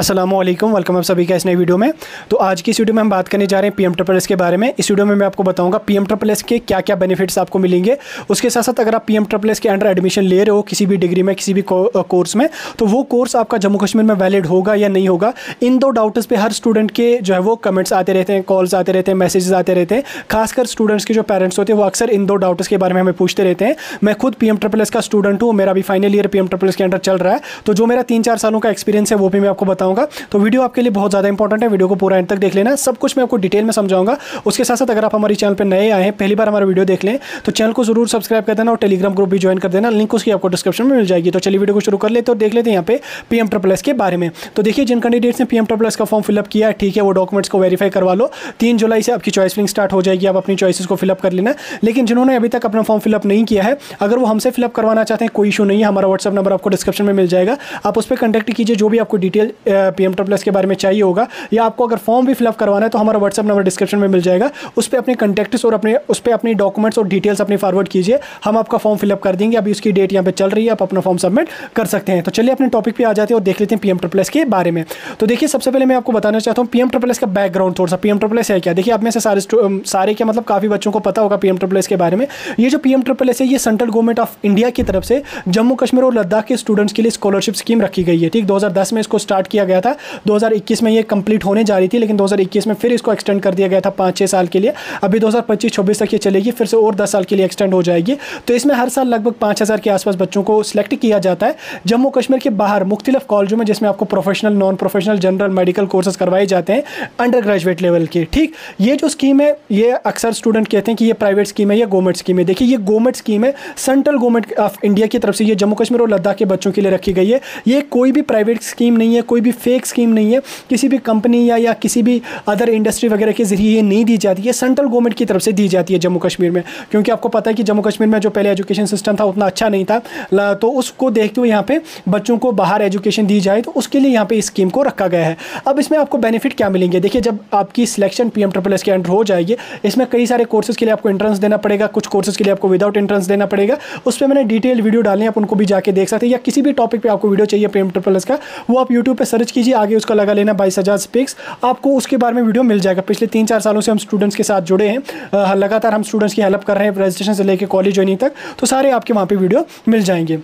Aslam welcome आप सभी का इस नई वीडियो में। तो आज की इस वीडियो में हम बात करने जा रहे हैं पी एम ट्रिपल एस के बारे में। इस वीडियो में मैं आपको बताऊँगा पी एम ट्रिपल एस के क्या क्या बेनिफिट्स आपको मिलेंगे। उसके साथ साथ अगर आप पी एम ट्रिपल एस के अंडर एडमिशन ले रहे हो किसी भी डिग्री में, किसी भी कोर्स में तो वो कोर्स आपका जम्मू कश्मीर में वैलिड होगा या नहीं होगा, इन दो डाउट्स पर हर स्टूडेंट के जो है वो कमेंट्स आते रहते हैं कॉल्स आते रहते हैं मैसेजेस आते रहते हैं। खासकर स्टूडेंट्स के जो पेरेंट्स होते हैं, वो अक्सर इन दो डाउट्स के बारे में हमें पूछते रहते हैं। मैं खुद पी ट्रिपल एस का स्टूडेंट हूँ, मेरा भी final year P M triple S के अंडर चल रहा है। तो जो मेरा तीन चार सालों का एक्सपीरियंस है, वो भी मैं आपको बताऊँगा तो वीडियो आपके लिए बहुत ज़्यादा इंपॉर्टेंट है। वीडियो को पूरा एंड तक देख लेना। सब कुछ मैं आपको डिटेल में समझाऊँगा। उसके साथ साथ अगर आप हमारे चैनल पर नए आए हैं, पहली बार हमारा वीडियो देख लें तो चैनल को ज़रूर सब्सक्राइब कर देना और टेलीग्राम ग्रुप भी ज्वाइन कर देना। लिंक उसकी आपको डिस्क्रिप्शन में मिल जाएगी। तो चलिए वीडियो को शुरू कर लेते और देख लेते हैं यहाँ पे पीएम ट्रिपल के बारे में। तो देखिए, जिन कैंडिडेट्स ने पीएम ट्रिपल का फॉर्म फिलअप किया है, ठीक है, वो डॉक्यूमेंट्स को वेरीफाई करवा लो। तीन जुलाई से आपकी चॉइस फिलिंग स्टार्ट हो जाएगी। आप अपनी चॉइसेस को फिलअप कर लेना। लेकिन जिन्होंने अभी तक अपना फॉर्म फिलअप नहीं किया है, अगर वो हमसे फिलअप करवाना चाहते हैं, कोई इशू नहीं है। हमारा व्हाट्सअप नंबर आपको डिस्क्रिप्शन में मिल जाएगा। आप उस पर कंटेक्ट कीजिए। जो भी आपको डिटेल ट्रिपल एस के बारे में चाहिए होगा, या आपको अगर फॉर्म भी फिलअप करवाना है तो हमारा व्हाट्सअप नंबर डिस्क्रिप्शन में मिल जाएगा। उस पर अपने कंटेक्ट्स और अपने, उस पर अपनी डॉक्यूमेंट्स और डिटेल्स अपनी फॉरवर्ड कीजिए। हम आपका फॉर्म फिलअप कर देंगे। अभी उसकी डेट यहाँ पर चल रही है, आप अपना फॉर्म सबमिट कर सकते हैं। तो चलिए, अपने टॉपिक पर आ जाते हैं और देख लेते हैं पीएम ट्रिपल के बारे में। तो देखिए, सबसे पहले मैं आपको बताना चाहता हूँ पीएम ट्रिपल का बैकग्राउंड थोड़ा सा। पीएम ट्रिपल है क्या? देखिए, आप में से सारे सारे क्या मतलब काफ़ी बच्चों को पता होगा पीएम ट्रिपल के बारे में। ये जो पीएम ट्रिपल है, ये सेंट्रल गवर्नमेंट ऑफ़ इंडिया की तरफ़ से जम्मू कश्मीर और लद्दाख के स्टूडेंट्स के लिए स्कॉलरशिप स्कीम रखी गई है। ठीक 2010 में इसको स्टार्ट किया गया था। 2021 में ये कंप्लीट होने जा रही थी, लेकिन 2021 में फिर इसको एक्सटेंड कर दिया गया था पाँच छः साल के लिए। अभी दो हज़ार पच्चीस छब्बीस तक ये चलेगी, फिर से और दस साल के लिए एक्सटेंड हो जाएगी। तो इसमें हर साल लगभग पाँच हज़ार के आसपास बच्चों को सिलेक्ट किया जाता है। जम्मू कश्मीर के बाहर मुख्तलिफ़ कॉलेजों में, जिसमें आपको professional non professional general medical courses करवाए जाते हैं अंडर ग्रेजुएट लेवल के। ठीक? ये जो स्कीम है, ये अक्सर स्टूडेंट कहते हैं कि ये प्राइवेट स्कीम है, या गवर्नमेंट स्कीम है। देखिए, ये गवर्नमेंट स्कीम है सेंट्रल गवर्नमेंट ऑफ़ इंडिया की तरफ़ से ये जम्मू कश्मीर और लद्दाख के बच्चों के लिए रखी गई है। ये कोई भी प्राइवेट स्कीम नहीं है, कोई भी फेक स्कीम नहीं है, किसी भी कंपनी या या किसी भी अदर इंडस्ट्री वगैरह के ज़रिए ये नहीं दी जाती है सेंट्रल गवर्नमेंट की तरफ़ से दी जाती है जम्मू कश्मीर में। क्योंकि आपको पता है कि जम्मू कश्मीर में जो पहले एजुकेशन सिस्टम था उतना अच्छा नहीं था। तो उसको देखते हुए यहाँ पे बच्चों को बाहर एजुकेशन दी जाए तो उसके लिए यहाँ पे इस स्कीम को रखा गया है। अब इसमें आपको बेनिफिट क्या मिलेंगे? देखिए, जब आपकी selection P M triple S के अंडर हो जाएगी, इसमें कई सारे कोर्सेज के लिए आपको एंट्रेंस देना पड़ेगा, कुछ कोर्सेज के लिए आपको विदाउट इंट्रेंस देना पड़ेगा। उस पर मैंने डिटेल वीडियो डालनी आप उनको भी जाके देख सकते हैं, या किसी भी टॉपिक पर आपको वीडियो चाहिए पी एम ट्रिपल एस का, वो आप यूट्यूब पर सर्च कीजिए, आगे उसका लगा लेना बाईस हज़ार स्पिक्स आपको उसके बारे में वीडियो मिल जाएगा। पिछले तीन चार सालों से हम स्टूडेंट्स के साथ जुड़े हैं। लगातार हम स्टूडेंट्स की हेल्प कर रहे हैं रजिस्ट्रेशन से लेकर कॉलेज ज्वाइनिंग तक। तो सारे आपके वहाँ पर वीडियो मिल जाएँगे।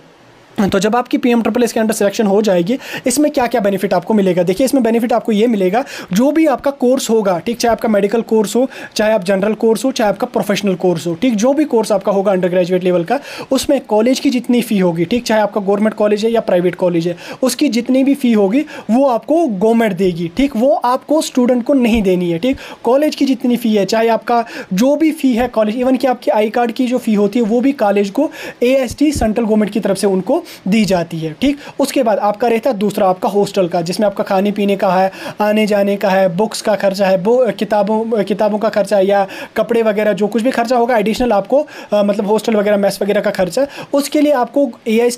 तो जब आपकी पी एम ट्रिपल एस के अंडर सिलेक्शन हो जाएगी, इसमें क्या क्या बेनिफिट आपको मिलेगा? देखिए, इसमें बेनिफिट आपको ये मिलेगा, जो भी आपका कोर्स होगा, ठीक, चाहे आपका मेडिकल कोर्स हो, चाहे आप जनरल कोर्स हो, चाहे आपका प्रोफेशनल कोर्स हो, ठीक, जो भी कोर्स आपका होगा अंडर ग्रेजुएट लेवल का, उसमें कॉलेज की जितनी फ़ी होगी, ठीक, चाहे आपका गवर्नमेंट कॉलेज है या प्राइवेट कॉलेज है, उसकी जितनी भी फ़ी होगी, वो आपको गवर्नमेंट देगी, ठीक, वो आपको स्टूडेंट को नहीं देनी है, ठीक। कॉलेज की जितनी फ़ी है, चाहे आपका जो भी फ़ी है कॉलेज इवन कि आपकी आई कार्ड की जो फ़ी होती है, वो भी कॉलेज को एएसटी सेंट्रल गवर्नमेंट की तरफ़ से उनको दी जाती है है ठीक? उसके बाद आपका रहता है दूसरा आपका हॉस्टल का जिसमें आपका खाने पीने का है आने जाने का है बुक्स का खर्चा है बु किताबों किताबों का खर्चा या कपड़े वगैरह जो कुछ भी खर्चा होगा एडिशनल आपको आ, मतलब हॉस्टल वगैरह मैस वगैरह का खर्चा उसके लिए आपको ए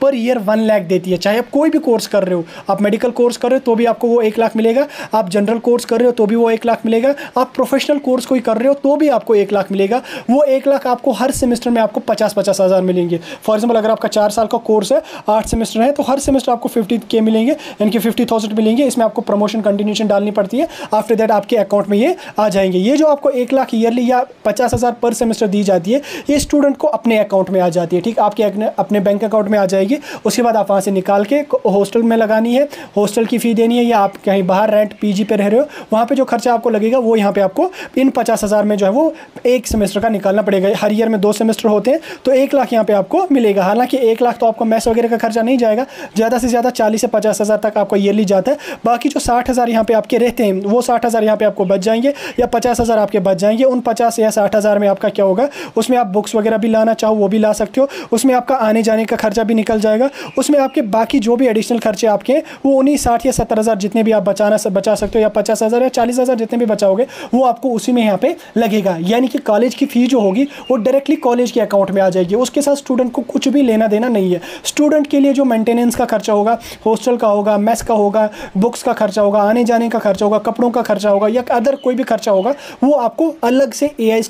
पर ईयर वन लाख देती है। चाहे आप कोई भी कोर्स कर रहे हो, आप मेडिकल कोर्स कर रहे हो तो भी आपको वो एक लाख मिलेगा। आप जनरल कोर्स कर रहे हो तो भी वो एक लाख मिलेगा। आप प्रोफेशनल कोर्स कोई कर रहे हो तो भी आपको एक लाख मिलेगा। वो एक लाख आपको हर सेमेस्टर में आपको पचास पचास हज़ार मिलेंगे। फॉर एग्ज़ाम्पल अगर आपका चार साल का कोर्स है, आठ सेमेस्टर है तो हर सेमेस्टर आपको फिफ्टी के मिलेंगे, यानी कि फिफ्टी थाउज़ेंड मिलेंगे। इसमें आपको प्रमोशन कंटिन्यूशन डालनी पड़ती है। आफ्टर दैट आपके अकाउंट में ये आ जाएँगे। ये जो आपको एक लाख ईयरली या पचास हज़ार पर सेमेस्टर दी जाती है, ये स्टूडेंट को अपने अकाउंट में आ जाती है। ठीक, आपके अपने बैंक अकाउंट में आ जाएगी। उसके बाद आप वहाँ से निकाल के हॉस्टल में लगानी है। हॉस्टल की फ़ी देनी है या आप कहीं बाहर रेंट पीजी पे रह रहे हो, वहाँ पे जो खर्चा आपको लगेगा वो यहाँ पे आपको इन पचास हज़ार में जो है वो एक सेमेस्टर का निकालना पड़ेगा। हर ईयर में दो सेमेस्टर होते हैं तो एक लाख यहाँ पे आपको मिलेगा। हालाँकि एक लाख तो आपको मैस वगैरह का खर्चा नहीं जाएगा, ज़्यादा से ज़्यादा चालीस से पचास हज़ार तक आपका ईयरली जाता है। बाकी जो साठ हज़ार यहाँ पे आपके रहते हैं, वो साठ हज़ार यहाँ पे आपको बच जाएँगे या पचास हज़ार आपके बच जाएँगे। उन पचास या साठ हज़ार में आपका क्या होगा, उसमें आप बुक्स वगैरह भी लाना चाहो वो भी ला सकते हो। उसमें आपका आने जाने का खर्चा भी निकल जाएगा। उसमें आपके बाकी जो भी एडिशनल खर्चे आपके वो उन्हीं साठ या सत्तर हज़ार जितने भी आप बचाना बचा सकते हो या पचास हज़ार या चालीस हज़ार जितने भी बचाओगे, वो आपको उसी में यहाँ पे लगेगा। यानी कि कॉलेज की फ़ी जो होगी, वो डायरेक्टली कॉलेज के अकाउंट में आ जाएगी। उसके साथ स्टूडेंट को कुछ भी लेना देना नहीं है। स्टूडेंट के लिए जो मेंटेनेंस का खर्चा होगा हॉस्टल का होगा मेस का होगा बुक्स का खर्चा होगा आने जाने का खर्चा होगा, कपड़ों का खर्चा होगा या अदर कोई भी खर्चा होगा, वो आपको अलग से ए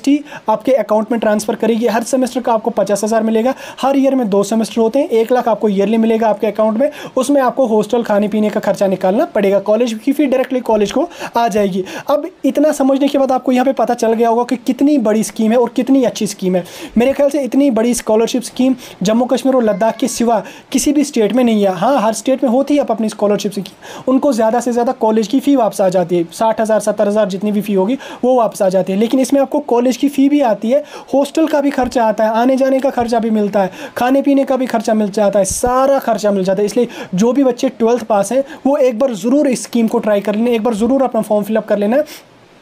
आपके अकाउंट में ट्रांसफ़र करेगी। हर सेमेस्टर का आपको पचास मिलेगा। हर ईयर में दो सेमेस्टर होते हैं, एक लाख आपको ईयरली मिलेगा आपके अकाउंट में। उसमें आपको हॉस्टल खाने पीने का खर्चा निकालना पड़ेगा। कॉलेज की फ़ी डायरेक्टली कॉलेज को आ जाएगी। अब इतना समझने के बाद आपको यहाँ पे पता चल गया होगा कि कितनी बड़ी स्कीम है और कितनी अच्छी स्कीम है। मेरे ख्याल से इतनी बड़ी स्कॉलरशिप स्कीम जम्मू कश्मीर और लद्दाख के सिवा किसी भी स्टेट में नहीं है। हाँ हर स्टेट में होती है आप अपनी स्कॉलरशिप स्कीम उनको ज़्यादा से ज़्यादा कॉलेज की फ़ी वापस आ जाती है। साठ हज़ार, सत्तर हज़ार जितनी भी फ़ी होगी, वो वापस आ जाती है। लेकिन इसमें आपको कॉलेज की फ़ी भी आती है। हॉस्टल का भी खर्चा आता है आने जाने का खर्चा भी मिलता है खाने पीने का भी खर्चा मिल जाता है, सारा खर्चा मिल जाता है। इसलिए जो भी बच्चे ट्वेल्थ पास हैं, वो एक बार ज़रूर इस स्कीम को ट्राई कर लेना, एक बार ज़रूर अपना फॉर्म फिलअप कर लेना।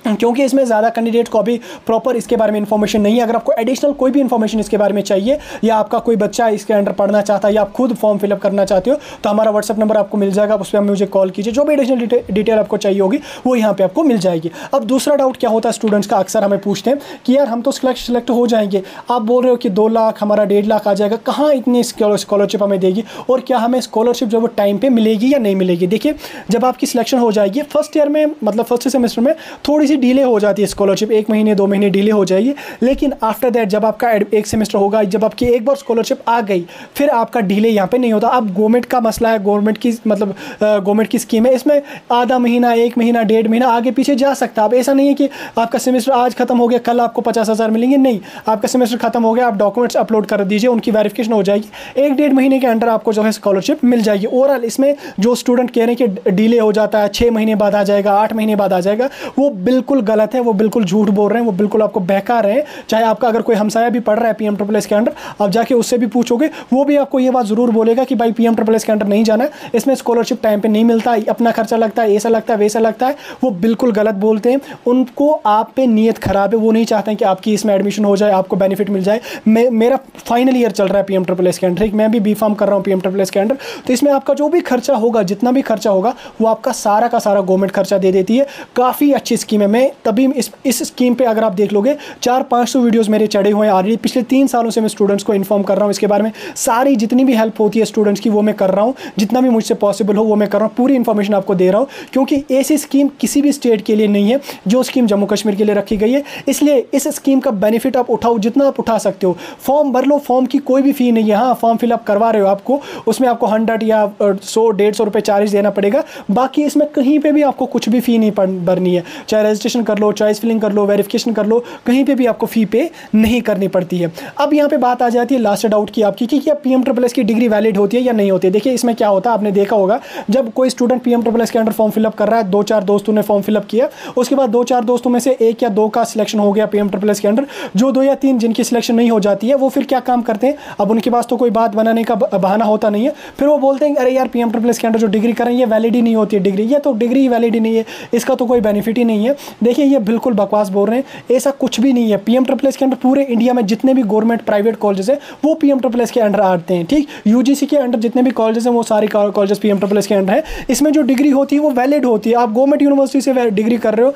क्योंकि इसमें ज़्यादा कैंडिडेट को अभी प्रॉपर इसके बारे में इन्फॉर्मेशन नहीं है। अगर आपको एडिशनल कोई भी इन्फॉर्मेशन इसके बारे में चाहिए, या आपका कोई बच्चा इसके अंडर पढ़ना चाहता है, या आप खुद फॉर्म फिलअप करना चाहते हो तो हमारा व्हाट्सअप नंबर आपको मिल जाएगा। उस पर हमें मुझे कॉल कीजिए। जो भी एडिशनल डिटेल आपको चाहिए होगी, वो यहाँ पर आपको मिल जाएगी। अब दूसरा डाउट क्या होता है स्टूडेंट्स का? अक्सर हमें पूछते हैं कि यार, हम तो सिलेक्ट हो जाएँगे। आप बोल रहे हो कि दो लाख, हमारा डेढ़ लाख आ जाएगा। कहाँ इतनी स्कॉलरशिप हमें देगी? और क्या हमें स्कॉलरशिप जो वो टाइम पर मिलेगी या नहीं मिलेगी? देखिए, जब आपकी सिलेक्शन हो जाएगी फ़र्स्ट ईयर में मतलब फ़र्स्ट सेमेस्टर में थोड़ी सी डिले हो जाती है स्कॉलरशिप एक महीने, दो महीने डिले हो जाएगी। लेकिन आफ्टर दैट जब आपका एक सेमेस्टर होगा, जब आपकी एक बार स्कॉलरशिप आ गई, फिर आपका डिले यहाँ पे नहीं होता। अब गवर्नमेंट का मसला है गवर्नमेंट की मतलब गवर्नमेंट की स्कीम है। इसमें आधा महीना, एक महीना, डेढ़ महीना आगे पीछे जा सकता है। अब ऐसा नहीं है कि आपका सेमेस्टर आज खत्म हो गया, कल आपको पचास हज़ार मिलेंगे। नहीं, आपका सेमेस्टर खत्म हो गया, आप डॉक्यूमेंट्स अपलोड कर दीजिए, उनकी वेरिफिकेशन हो जाएगी। एक डेढ़ महीने के अंडर आपको जो है स्कॉलरशिप मिल जाएगी। ओवरऑल इसमें जो स्टूडेंट कह रहे हैं कि डिले हो जाता है छः महीने बाद आ जाएगा, आठ महीने बाद आ जाएगा, वो बिल्कुल गलत है, वो बिल्कुल झूठ बोल रहे हैं, वो बिल्कुल आपको बहका रहे हैं। चाहे आपका अगर कोई हमसाया भी पढ़ रहा है पी एम ट्रिपल एस के अंडर, आप जाके उससे भी पूछोगे, वो भी आपको ये बात ज़रूर बोलेगा कि भाई पी एम ट्रिपल एस के अंडर नहीं जाना इसमें स्कॉलरशिप टाइम पर नहीं मिलता, अपना खर्चा लगता है, ऐसा लगता है, वैसा लगता है। वो बिल्कुल गलत बोलते हैं। उनको आप पे नीयत ख़राब है, वो नहीं चाहते हैं कि आपकी इसमें एडमिशन हो जाए, आपको बेनिफिट मिल जाए। मैं, मेरा फाइनल ईयर चल रहा है पी एम ट्रिपल एस के अंडर। मैं भी बी फॉर्म कर रहा हूँ पी एम ट्रिपल एस के अंडर। तो इसमें आपका जो भी खर्चा होगा, जितना भी खर्चा होगा, वो आपका सारा का सारा गवर्नमेंट खर्चा दे देती है। काफ़ी अच्छी स्कीम है। मैं, तभी इस इस स्कीम पे अगर आप देख लोगे चार पाँच सौ वीडियोज़ मेरे चढ़े हुए हैं ऑलरेडी पिछले तीन सालों से मैं स्टूडेंट्स को इन्फॉर्म कर रहा हूँ इसके बारे में। सारी जितनी भी हेल्प होती है स्टूडेंट्स की, वो मैं कर रहा हूँ। जितना भी मुझसे पॉसिबल हो, वो मैं कर रहा हूँ। पूरी इन्फॉर्मेशन आपको दे रहा हूँ, क्योंकि ऐसी स्कीम किसी भी स्टेट के लिए नहीं है, जो स्कीम जम्मू कश्मीर के लिए रखी गई है। इसलिए इस स्कीम का बेनिफिट आप उठाओ, जितना आप उठा सकते हो। फॉर्म भर लो फॉर्म की कोई भी फ़ी नहीं है। हाँ फॉर्म फिलअप करवा रहे हो आपको, उसमें आपको हंड्रेड या सौ, डेढ़ सौ रुपये चार्ज देना पड़ेगा। बाकी इसमें कहीं पर भी आपको कुछ भी फ़ी नहीं भरनी है। चाहे रजिस्ट्रेशन कर लो चॉइस फिलिंग कर लो वेरिफिकेशन कर लो, कहीं पे भी आपको फ़ी पे नहीं करनी पड़ती है। अब यहाँ पे बात आ जाती है लास्ट डाउट की आपकी कि क्या पी एम ट्रिपल एस की डिग्री वैलिड होती है या नहीं होती है। देखिए, इसमें क्या होता है, आपने देखा होगा, जब कोई student P M triple S के अंडर फॉर्म फिलअप कर रहा है, दो चार दोस्तों ने फॉर्म फिलअप किया, उसके बाद दो चार दोस्तों में से एक या दो का सिलेक्शन हो गया पी एम ट्रिपल एस के अंडर जो दो या तीन जिनकी सिलेक्शन नहीं हो जाती है, वो फिर क्या काम करते हैं? अब उनके पास तो कोई बात बनाने का बहाना होता नहीं है। फिर वो बोलते हैं अरे यार पी एम ट्रिपल एस के अंडर जो डिग्री करें, ये वैलिड ही नहीं होती है डिग्री ये तो डिग्री वैलिड ही नहीं है, इसका तो कोई बेनिफिट ही नहीं है। देखिए, ये बिल्कुल बकवास बोल रहे हैं। ऐसा कुछ भी नहीं है। पी एम ट्रिपल एस के अंडर पूरे इंडिया में जितने भी गवर्नमेंट प्राइवेट कॉलेजेस हैं, वो पी एम ट्रिपल एस के अंडर आते हैं, ठीक? यू जी सी के अंडर जितने भी कॉलेजेस हैं, वो सारे colleges P M triple S के अंडर है। इसमें जो डिग्री होती है, वो वैलिड होती है। आप गवर्नमेंट यूनिवर्सिटी से डिग्री कर रहे हो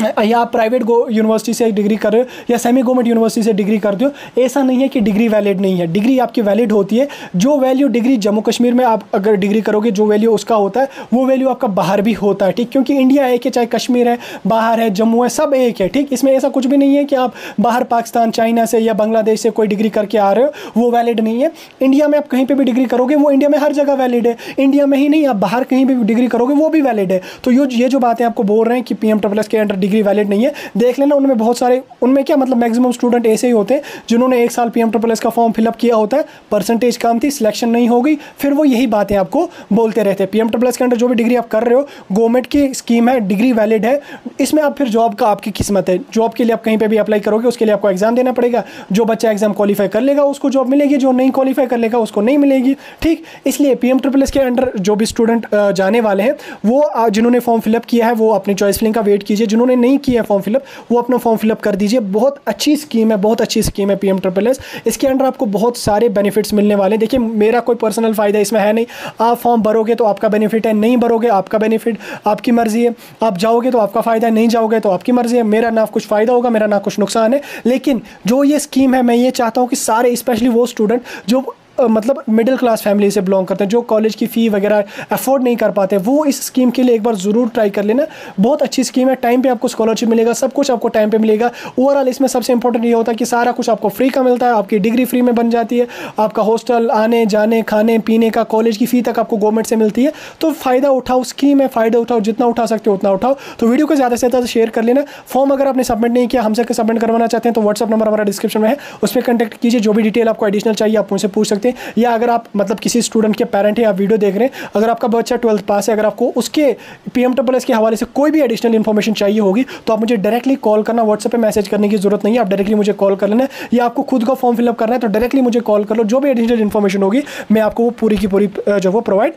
या आप प्राइवेट यूनिवर्सिटी से डिग्री कर रहे हो, या सेमी गवर्नमेंट यूनिवर्सिटी से डिग्री करते हो, ऐसा नहीं है कि डिग्री वैलिड नहीं है। डिग्री आपकी वैलिड होती है, जो वैल्यू डिग्री जम्मू कश्मीर में आप अगर डिग्री करोगे, जो वैल्यू उसका होता है, वो वैल्यू आपका बाहर भी होता है, ठीक? क्योंकि इंडिया एक है, चाहे कश्मीर है, बाहर है, जम्मू है, सब एक है, ठीक? इसमें ऐसा कुछ भी नहीं है कि आप बाहर पाकिस्तान, चाइना से या बांग्लादेश से कोई डिग्री करके आ रहे हो, वो वैलिड नहीं है। इंडिया में आप कहीं पर भी डिग्री करोगे, वो इंडिया में हर जगह वैलिड है। इंडिया में ही नहीं, आप बाहर कहीं भी डिग्री करोगे, वो भी वैलिड है। तो ये जो बातें आपको बोल रहे हैं कि पी एम के अंडर डिग्री वैलिड नहीं है। देख लेना, उनमें बहुत सारे, उनमें क्या मतलब मैक्सिमम स्टूडेंट ऐसे ही होते हैं, जिन्होंने एक साल पी एम का फॉर्म फिलअप किया होता है। परसेंटेज कम थी सिलेक्शन नहीं हो गई। फिर वो यही बातें आपको बोलते रहते हैं। पी एम के अंडर जो भी डिग्री आप कर रहे हो गवर्नमेंट की स्कीम है डिग्री वैलिड है। इसमें आप फिर जॉब का आपकी किस्मत है। जॉब के लिए आप कहीं पर भी अप्लाई करोगे, उसके लिए आपको एग्ज़ाम देना पड़ेगा। जो बच्चा एग्ज़ाम क्वालिफाई कर लेगा, उसको जॉब मिलेगी। जो नहीं क्वालिफाई कर लेगा, उसको नहीं मिलेगी। ठीक? इसलिए पी एम के अंडर जो भी स्टूडेंट जाने वाले हैं, वो जिन्होंने फॉर्म फिलअप किया है, वो अपनी चॉइस फिलिंग का वेट कीजिए। जिन्होंने नहीं किया फॉर्म फिलअप वो अपना फॉर्म फिलअप कर दीजिए। बहुत अच्छी स्कीम है, बहुत अच्छी स्कीम है पी एम ट्रिपल एस इसके अंडर आपको बहुत सारे बेनिफिट्स मिलने वाले हैं। देखिए, मेरा कोई पर्सनल फ़ायदा इसमें है नहीं। आप फॉर्म भरोगे तो आपका बेनिफिट है, नहीं भरोगे आपका बेनिफिट आपकी मर्ज़ी है। आप जाओगे तो आपका फ़ायदा है, नहीं जाओगे तो आपकी मर्ज़ी है। मेरा ना कुछ फ़ायदा होगा, मेरा ना कुछ नुकसान है। लेकिन जो ये स्कीम है, मैं ये चाहता हूँ कि सारे स्पेशली वो स्टूडेंट जो मतलब मिडिल क्लास फैमिली से बिलोंग करते हैं, जो कॉलेज की फ़ी वगैरह अफोर्ड नहीं कर पाते, वो इस स्कीम के लिए एक बार ज़रूर ट्राई कर लेना। बहुत अच्छी स्कीम है टाइम पे आपको स्कॉलरशिप मिलेगा, सब कुछ आपको टाइम पे मिलेगा। ओवरऑल इसमें सबसे इंपॉर्टेंट ये होता है कि सारा कुछ आपको फ्री का मिलता है, आपकी डिग्री फ्री में बन जाती है, आपका हॉस्टल आने, जाने, खाने, पीने का कॉलेज की फ़ी तक आपको गवर्नमेंट से मिलती है। तो फ़ायदा उठाओ स्कीम है, फ़ायदा उठाओ, जितना उठा सकते हो उतना उठाओ। तो वीडियो को ज़्यादा से ज़्यादा शेयर कर लेना। फॉर्म अगर आपने सबमिट नहीं किया हमसे सबमिट करवाना चाहते हैं तो व्हाट्सअप नंबर हमारा डिस्क्रिप्शन में है। उस पर कंटेक्ट कीजिए, जो भी डिटेल आपको एडिशनल चाहिए, आप मुझसे पूछ सकते हैं? या अगर आप मतलब किसी स्टूडेंट के पेरेंट हैं, आप वीडियो देख रहे हैं, अगर आपका बच्चा ट्वेल्थ पास है, अगर आपको उसके पी एम के हवाले से कोई भी एडिशनल इन्फॉर्मेशन चाहिए होगी तो आप मुझे डायरेक्टली कॉल करना व्हाट्सएप पर मैसेज करने की ज़रूरत नहीं है, आप डायरेक्टली मुझे कॉल कर लेना या आपको खुद का फॉर्म फिलअप करना है तो डायरेक्टली मुझे कॉल कर लो, जो भी एडिशनल इन्फॉर्मेशन होगी, मैं आपको वो पूरी की पूरी जो वो प्रोवाइड